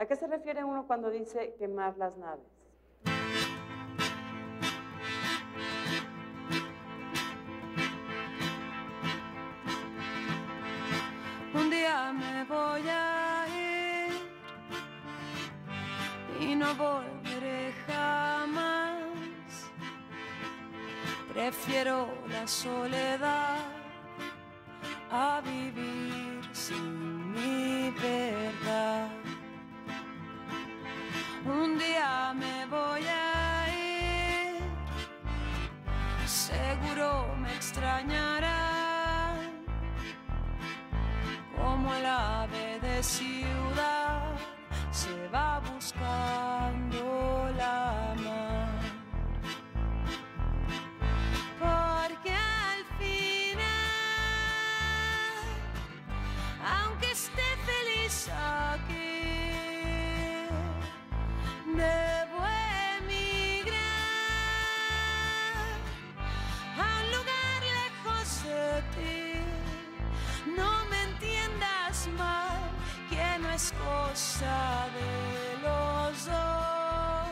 ¿A qué se refiere uno cuando dice quemar las naves? Un día me voy a ir y no volveré jamás. Prefiero la soledad Me voy a ir, seguro me extrañarán, como el ave de es cosa de los dos.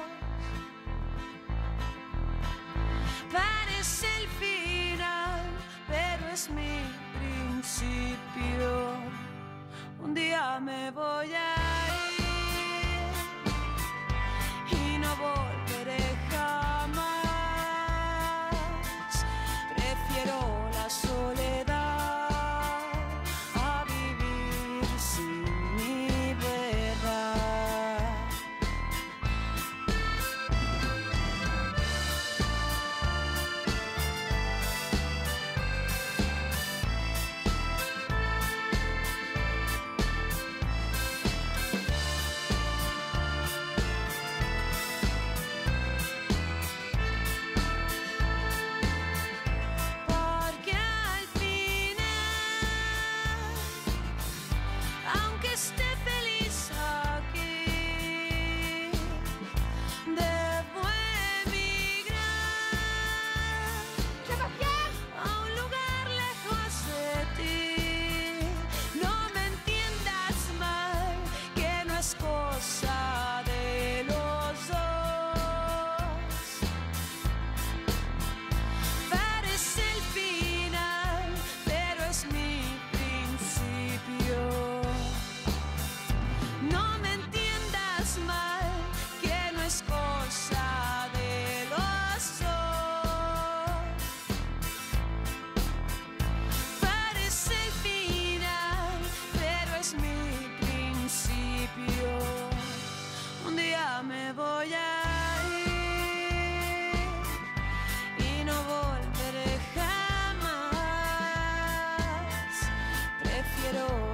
Parece el final, pero es mi principio. Un día me voy a it know.